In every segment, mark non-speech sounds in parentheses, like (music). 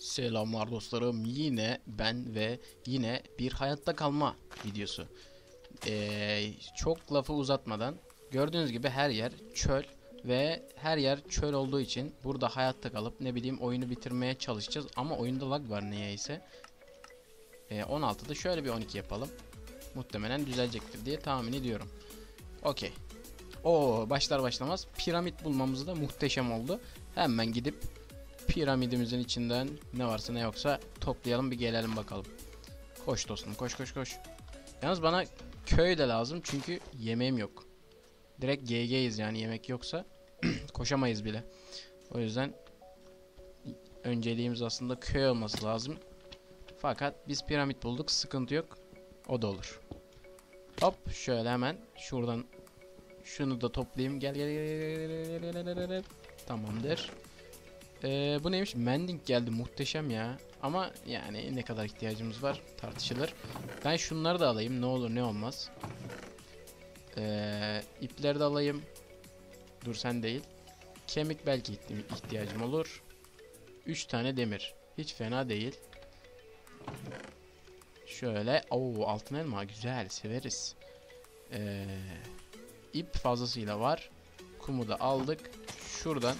Selamlar dostlarım. Yine ben ve yine bir hayatta kalma videosu. Ee, çok lafı uzatmadan gördüğünüz gibi her yer çöl ve her yer çöl olduğu için burada hayatta kalıp ne bileyim oyunu bitirmeye çalışacağız ama oyunda lag var niyeyse. Ee, 16'da şöyle bir 12 yapalım. Muhtemelen düzelecektir diye tahmin ediyorum. Okey. O başlar başlamaz piramit bulmamız da muhteşem oldu. Hemen gidip piramidimizin içinden ne varsa ne yoksa toplayalım bir gelelim bakalım. Koş dostum koş koş koş. Yalnız bana köy de lazım çünkü yemeğim yok. Direkt GG'yiz yani yemek yoksa koşamayız bile. O yüzden önceliğimiz aslında köy olması lazım. Fakat biz piramit bulduk sıkıntı yok. O da olur. Hop şöyle hemen şuradan şunu da toplayayım. Gel gel gel gel gel gel gel gel gel. Tamamdır. Ee, bu neymiş? Mending geldi muhteşem ya. Ama yani ne kadar ihtiyacımız var tartışılır. Ben şunları da alayım ne olur ne olmaz. Ee, ipleri de alayım. Dur sen değil. Kemik belki ihti- ihtiyacım olur. 3 tane demir. Hiç fena değil. Şöyle. Oo altın elma güzel severiz. Ee, ip fazlasıyla var. Kumu da aldık. Şuradan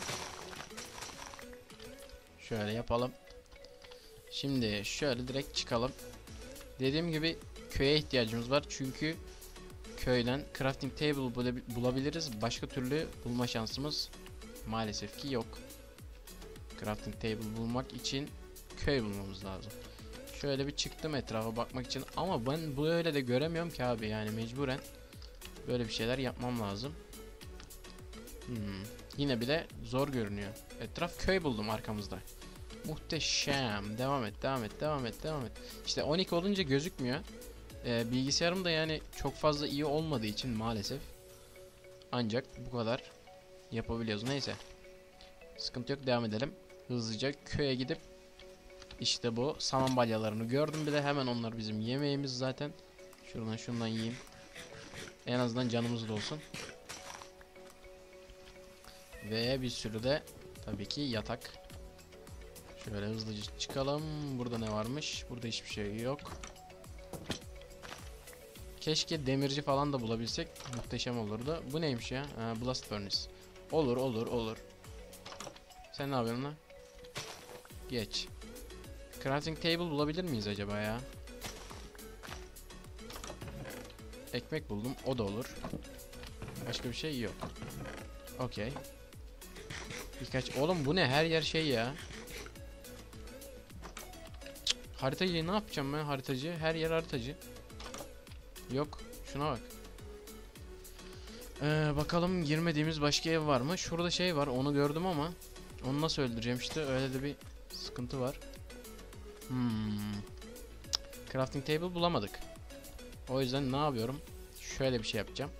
Şöyle yapalım. Şimdi şöyle direkt çıkalım. Dediğim gibi köye ihtiyacımız var çünkü köyden crafting table bulabi- bulabiliriz. Başka türlü bulma şansımız maalesef ki yok. Crafting table bulmak için köy bulmamız lazım. Şöyle bir çıktım etrafa bakmak için ama ben bu öyle de göremiyorum ki abi yani mecburen böyle bir şeyler yapmam lazım. Hmm. Yine bile zor görünüyor. Etraf köy buldum arkamızda. Muhteşem. Devam et, devam et, devam et, devam et. İşte 12 olunca gözükmüyor. Ee, bilgisayarım da yani çok fazla iyi olmadığı için maalesef. Ancak bu kadar yapabiliyoruz. Neyse. Sıkıntı yok, devam edelim. Hızlıca köye gidip işte bu saman balyalarını gördüm bile hemen onlar bizim yemeğimiz zaten. Şuradan şundan yiyeyim. En azından canımız da olsun. Ve bir sürü de tabii ki yatak. Şöyle hızlıca çıkalım. Burada ne varmış? Burada hiçbir şey yok. Keşke demirci falan da bulabilsek muhteşem olurdu. Bu neymiş ya? Ha, Blast Furnace. Olur olur olur. Sen ne yapıyorsun lan? Geç. Crafting table bulabilir miyiz acaba ya? Ekmek buldum. O da olur. Başka bir şey yok. Okey. Birkaç... Oğlum bu ne? Her yer şey ya. Cık, Haritayı ne yapacağım ben haritacı? Her yer haritacı. Yok. Şuna bak. Ee, bakalım girmediğimiz başka ev var mı? Şurada şey var. Onu gördüm ama onu nasıl öldüreceğim işte. Öyle de bir sıkıntı var. Hmm. Crafting table bulamadık. O yüzden ne yapıyorum? Şöyle bir şey yapacağım.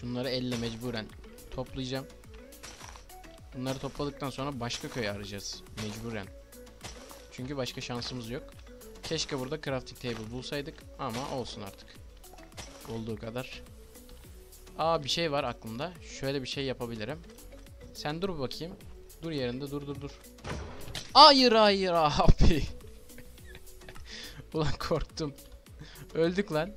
Şunları elle mecburen toplayacağım. Bunları topladıktan sonra başka köy arayacağız mecburen. Çünkü başka şansımız yok. Keşke burada crafting table bulsaydık ama olsun artık. Olduğu kadar. Aa bir şey var aklımda. Şöyle bir şey yapabilirim. Sen dur bakayım. Dur yerinde dur dur dur. Hayır hayır abi. (laughs) Ulan korktum. Öldük lan.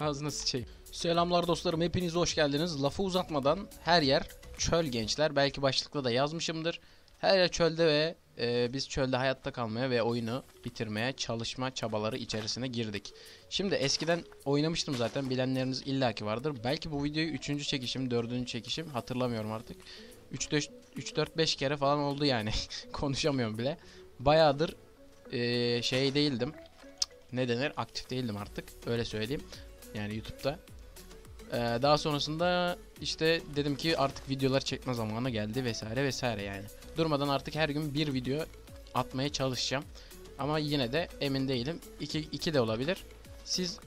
Ağzına sıçayım. Selamlar dostlarım hepiniz hoş geldiniz. Lafı uzatmadan her yer çöl gençler. Belki başlıkta da yazmışımdır. Her yer çölde ve e, biz çölde hayatta kalmaya ve oyunu bitirmeye çalışma çabaları içerisine girdik. Şimdi eskiden oynamıştım zaten bilenleriniz illaki vardır. Belki bu videoyu 3. çekişim 4. çekişim hatırlamıyorum artık. 3-4-5 kere falan oldu yani. (laughs) Konuşamıyorum bile. Bayağıdır e, şey değildim. Ne denir? Aktif değildim artık. Öyle söyleyeyim. Yani YouTube'da. Ee, daha sonrasında işte dedim ki artık videolar çekme zamanı geldi vesaire vesaire yani. Durmadan artık her gün bir video atmaya çalışacağım. Ama yine de emin değilim. 2 2 de olabilir. Siz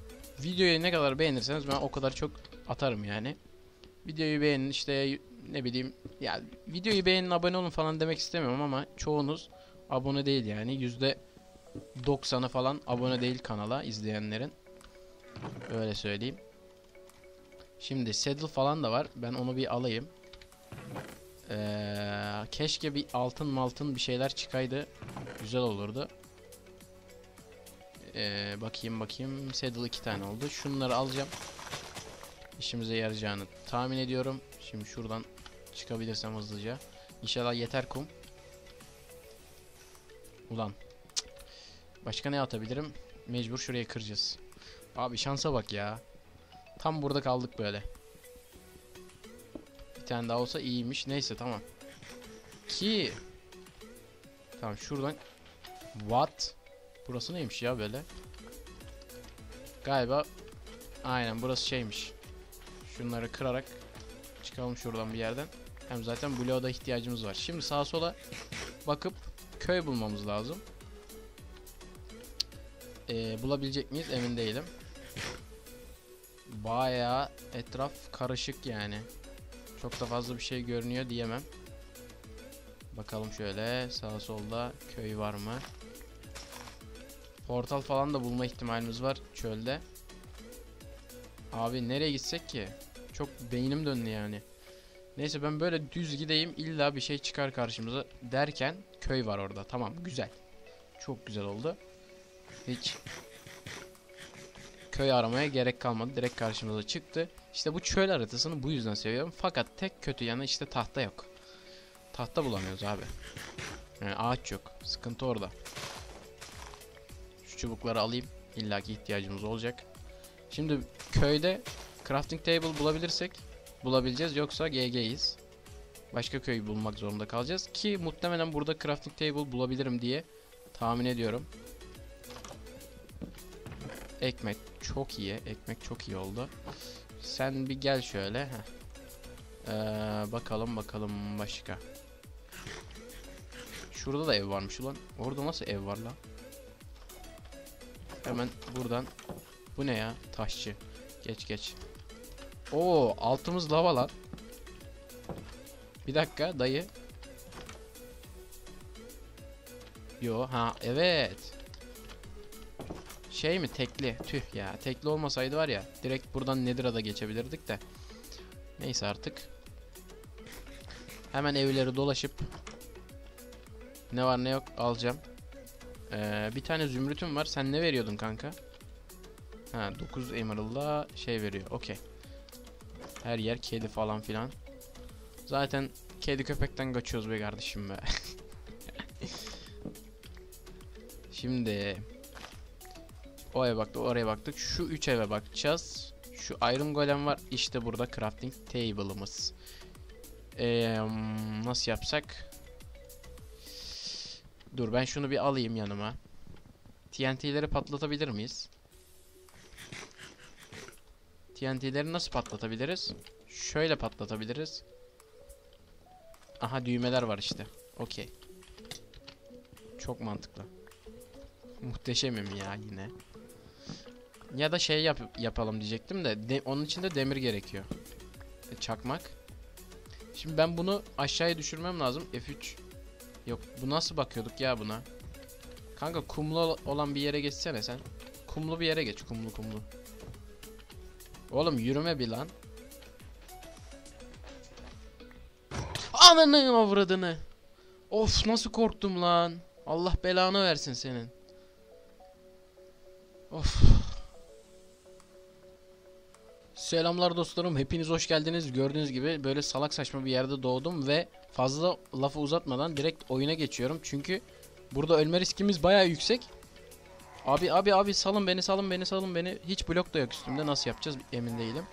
videoyu ne kadar beğenirseniz ben o kadar çok atarım yani. Videoyu beğenin işte ne bileyim ya videoyu beğenin abone olun falan demek istemiyorum ama çoğunuz abone değil yani yüzde 90'ı falan abone değil kanala izleyenlerin. Öyle söyleyeyim. Şimdi saddle falan da var. Ben onu bir alayım. Ee, keşke bir altın maltın bir şeyler çıkaydı. Güzel olurdu. Ee, bakayım bakayım. Saddle iki tane oldu. Şunları alacağım. İşimize yarayacağını tahmin ediyorum. Şimdi şuradan çıkabilirsem hızlıca. İnşallah yeter kum. Ulan. Başka ne atabilirim? Mecbur şuraya kıracağız. Abi şansa bak ya. Tam burada kaldık böyle. Tane daha olsa iyiymiş. Neyse tamam. Ki Tamam şuradan What? Burası neymiş ya böyle? Galiba Aynen burası şeymiş. Şunları kırarak çıkalım şuradan bir yerden. Hem zaten bloğa ihtiyacımız var. Şimdi sağa sola bakıp köy bulmamız lazım. Ee, bulabilecek miyiz emin değilim. Bayağı etraf karışık yani. Çok da fazla bir şey görünüyor diyemem. Bakalım şöyle sağa solda köy var mı? Portal falan da bulma ihtimalimiz var çölde. Abi nereye gitsek ki? Çok beynim döndü yani. Neyse ben böyle düz gideyim illa bir şey çıkar karşımıza derken köy var orada. Tamam güzel. Çok güzel oldu. Hiç köy aramaya gerek kalmadı. Direkt karşımıza çıktı. İşte bu çöl haritasını bu yüzden seviyorum. Fakat tek kötü yanı işte tahta yok. Tahta bulamıyoruz abi. Yani ağaç yok. Sıkıntı orada. Şu çubukları alayım. İlla ki ihtiyacımız olacak. Şimdi köyde crafting table bulabilirsek bulabileceğiz yoksa GG'yiz. Başka köy bulmak zorunda kalacağız ki muhtemelen burada crafting table bulabilirim diye tahmin ediyorum. Ekmek çok iyi. Ekmek çok iyi oldu. Sen bir gel şöyle. Ee, bakalım bakalım başka. Şurada da ev varmış ulan. Orada nasıl ev var lan? Hemen buradan. Bu ne ya? Taşçı. Geç geç. Oo altımız lava lan. Bir dakika dayı. Yo ha evet. Şey mi tekli? Tüh ya. Tekli olmasaydı var ya. Direkt buradan Nether'a da geçebilirdik de. Neyse artık. Hemen evleri dolaşıp ne var ne yok alacağım. Ee, bir tane zümrütüm var. Sen ne veriyordun kanka? Ha 9 emerald'da şey veriyor. Okey. Her yer kedi falan filan. Zaten kedi köpekten kaçıyoruz be kardeşim be. (laughs) Şimdi o eve baktık, oraya baktık. Şu üç eve bakacağız. Şu Iron Golem var. İşte burada crafting table'ımız. Ee, nasıl yapsak? Dur ben şunu bir alayım yanıma. TNT'leri patlatabilir miyiz? TNT'leri nasıl patlatabiliriz? Şöyle patlatabiliriz. Aha düğmeler var işte. Okey. Çok mantıklı. Muhteşemim ya yine. Ya da şey yap yapalım diyecektim de, de onun için de demir gerekiyor. E, çakmak. Şimdi ben bunu aşağıya düşürmem lazım. F3. Yok bu nasıl bakıyorduk ya buna? Kanka kumlu olan bir yere geçsene sen. Kumlu bir yere geç. Kumlu kumlu. Oğlum yürüme bir lan. Ananı avradını. Of nasıl korktum lan. Allah belanı versin senin. Of. Selamlar dostlarım. Hepiniz hoş geldiniz. Gördüğünüz gibi böyle salak saçma bir yerde doğdum ve fazla lafı uzatmadan direkt oyuna geçiyorum. Çünkü burada ölme riskimiz baya yüksek. Abi abi abi salın beni salın beni salın beni. Hiç blok da yok üstümde. Nasıl yapacağız emin değilim.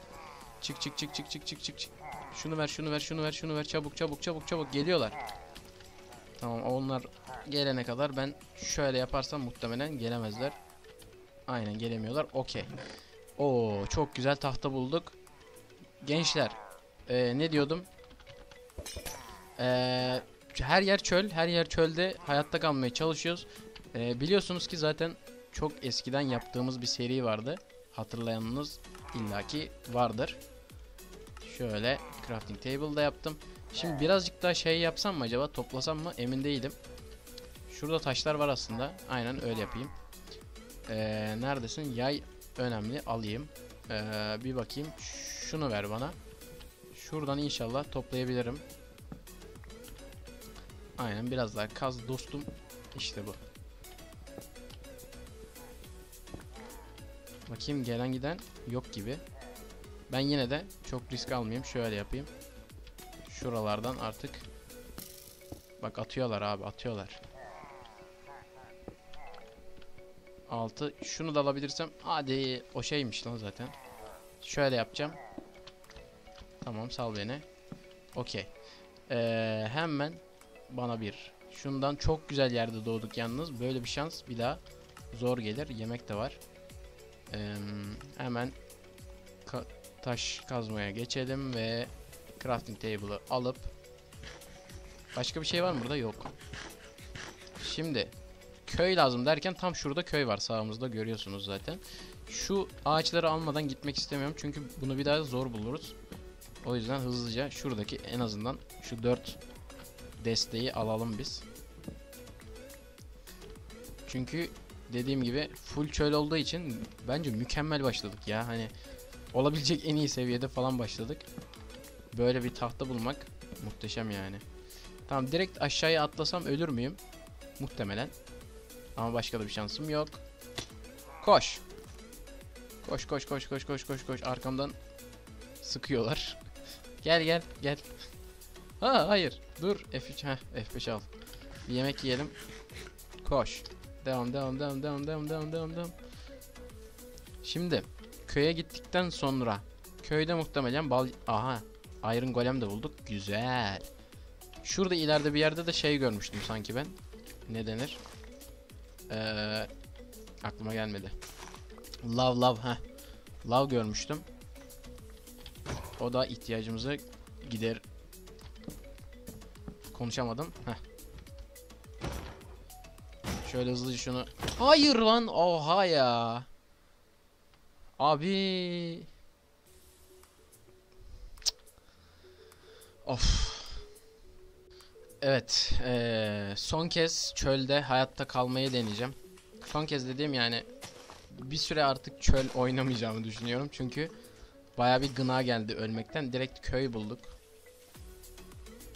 Çık çık çık çık çık çık çık. Şunu ver şunu ver şunu ver şunu ver çabuk çabuk çabuk çabuk geliyorlar. Tamam onlar gelene kadar ben şöyle yaparsam muhtemelen gelemezler. Aynen gelemiyorlar. Okey. Oo çok güzel tahta bulduk. Gençler ee, ne diyordum? Ee, her yer çöl. Her yer çölde hayatta kalmaya çalışıyoruz. Ee, biliyorsunuz ki zaten çok eskiden yaptığımız bir seri vardı. Hatırlayanınız illaki vardır. Şöyle crafting table da yaptım. Şimdi birazcık daha şey yapsam mı acaba toplasam mı emin değilim. Şurada taşlar var aslında. Aynen öyle yapayım. Ee, neredesin? Yay önemli. Alayım. Ee, bir bakayım. Şunu ver bana. Şuradan inşallah toplayabilirim. Aynen biraz daha kaz dostum. İşte bu. Bakayım gelen giden yok gibi. Ben yine de çok risk almayayım. Şöyle yapayım. Şuralardan artık Bak atıyorlar abi atıyorlar. 6 şunu da alabilirsem hadi o şeymiş lan zaten. Şöyle yapacağım. Tamam sal beni. Okey. Ee, hemen bana bir. Şundan çok güzel yerde doğduk yalnız. Böyle bir şans bir daha zor gelir. Yemek de var. Ee, hemen ka- taş kazmaya geçelim ve crafting table'ı alıp başka bir şey var mı burada? Yok. Şimdi köy lazım derken tam şurada köy var sağımızda görüyorsunuz zaten. Şu ağaçları almadan gitmek istemiyorum çünkü bunu bir daha zor buluruz. O yüzden hızlıca şuradaki en azından şu 4 desteği alalım biz. Çünkü dediğim gibi full çöl olduğu için bence mükemmel başladık ya. Hani olabilecek en iyi seviyede falan başladık. Böyle bir tahta bulmak muhteşem yani. Tamam direkt aşağıya atlasam ölür müyüm? Muhtemelen. Ama başka da bir şansım yok. Koş. Koş koş koş koş koş koş koş arkamdan sıkıyorlar. (laughs) gel gel gel. Ha hayır. Dur F3 ha F5 al. Bir yemek yiyelim. Koş. Devam devam devam devam devam devam devam devam. Şimdi köye gittikten sonra köyde muhtemelen bal aha Iron Golem de bulduk. Güzel. Şurada ileride bir yerde de şey görmüştüm sanki ben. Ne denir? Ee, aklıma gelmedi. Love love ha. Love görmüştüm. O da ihtiyacımızı gider. Konuşamadım. Heh. Şöyle hızlıca şunu. Hayır lan. Oha ya. Abi. Of. Evet. eee, son kez çölde hayatta kalmayı deneyeceğim. Son kez dediğim yani bir süre artık çöl oynamayacağımı düşünüyorum. Çünkü baya bir gına geldi ölmekten. Direkt köy bulduk.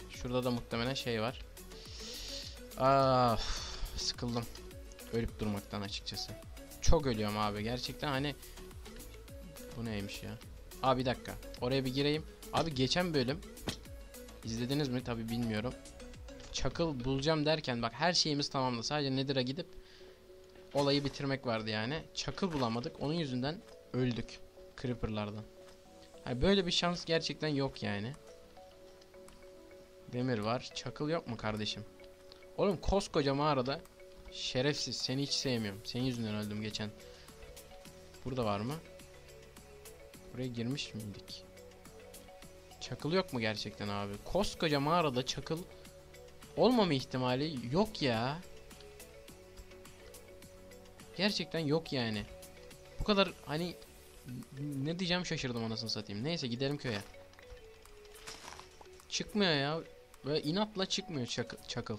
Şurada da muhtemelen şey var. Ah, sıkıldım. Ölüp durmaktan açıkçası. Çok ölüyorum abi. Gerçekten hani bu neymiş ya? Abi bir dakika. Oraya bir gireyim. Abi geçen bölüm izlediniz mi? Tabi bilmiyorum. Çakıl bulacağım derken bak her şeyimiz tamamdı. Sadece Nether'a gidip olayı bitirmek vardı yani. Çakıl bulamadık. Onun yüzünden öldük. Creeper'lardan. Yani böyle bir şans gerçekten yok yani. Demir var. Çakıl yok mu kardeşim? Oğlum koskoca mağarada şerefsiz. Seni hiç sevmiyorum. Senin yüzünden öldüm geçen. Burada var mı? Buraya girmiş miydik? Çakıl yok mu gerçekten abi? Koskoca mağarada çakıl olmama ihtimali yok ya. Gerçekten yok yani. Bu kadar hani ne diyeceğim şaşırdım anasını satayım. Neyse gidelim köye. Çıkmıyor ya. Böyle inatla çıkmıyor çakıl. çakıl.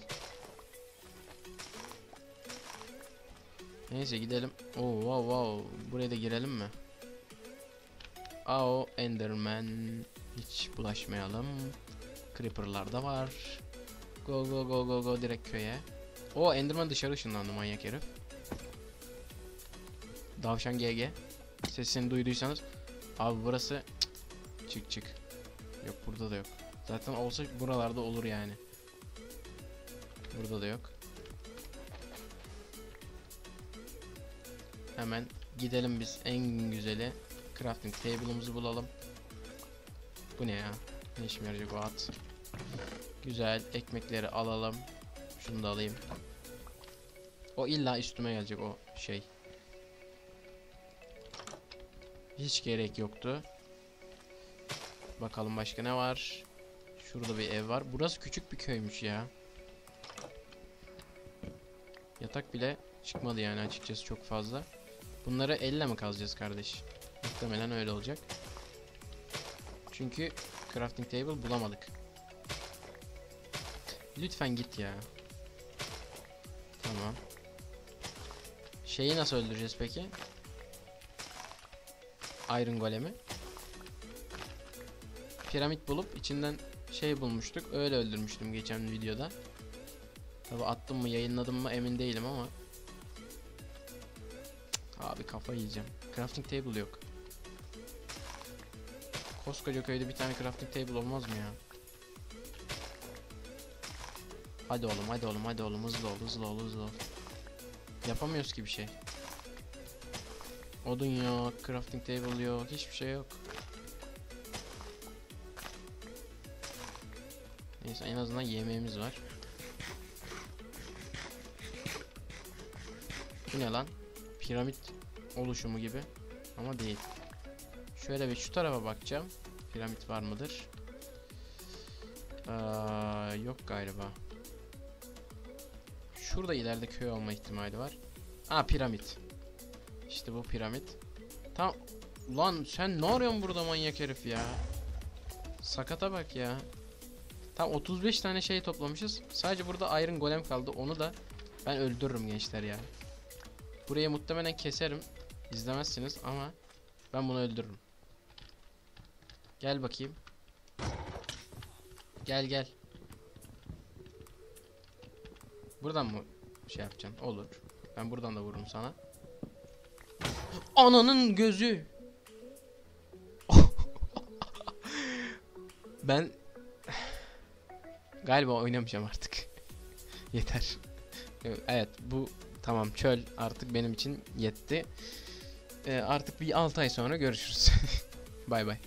Neyse gidelim. Oo wow wow. Buraya da girelim mi? Aa Enderman. Hiç bulaşmayalım. Creeper'lar da var. Go go go go go direkt köye. O Enderman dışarı ışınlandı manyak herif. Davşan GG. Sesini duyduysanız. Abi burası çık çık. Yok burada da yok. Zaten olsa buralarda olur yani. Burada da yok. Hemen gidelim biz en güzeli crafting table'ımızı bulalım. Bu ne ya? Ne işime yarayacak o at? Güzel ekmekleri alalım. Şunu da alayım. O illa üstüme gelecek o şey. Hiç gerek yoktu. Bakalım başka ne var? Şurada bir ev var. Burası küçük bir köymüş ya. Yatak bile çıkmadı yani açıkçası çok fazla. Bunları elle mi kazacağız kardeş? Muhtemelen öyle olacak. Çünkü crafting table bulamadık. Lütfen git ya. Tamam. Şeyi nasıl öldüreceğiz peki? Iron Golem'i. Piramit bulup içinden şey bulmuştuk. Öyle öldürmüştüm geçen videoda. Tabi attım mı yayınladım mı emin değilim ama. Abi kafa yiyeceğim. Crafting table yok. Koskoca köyde bir tane crafting table olmaz mı ya? Hadi oğlum hadi oğlum hadi oğlum hızlı ol hızlı ol hızlı ol. Yapamıyoruz ki bir şey. Odun yok, crafting table yok, hiçbir şey yok. Neyse en azından yemeğimiz var. Bu ne lan? Piramit oluşumu gibi. Ama değil. Şöyle bir şu tarafa bakacağım. Piramit var mıdır? Aa, yok galiba. Şurada ileride köy olma ihtimali var. Aa piramit. İşte bu piramit. Tam lan sen ne arıyorsun burada manyak herif ya? Sakata bak ya. Tam 35 tane şey toplamışız. Sadece burada Iron Golem kaldı. Onu da ben öldürürüm gençler ya. Burayı muhtemelen keserim. İzlemezsiniz ama ben bunu öldürürüm. Gel bakayım. Gel gel. Buradan mı şey yapacaksın? Olur. Ben buradan da vururum sana. Ananın gözü. (laughs) ben galiba oynamayacağım artık. (laughs) Yeter. Evet bu tamam çöl artık benim için yetti. Ee, artık bir 6 ay sonra görüşürüz. (laughs) bay bay.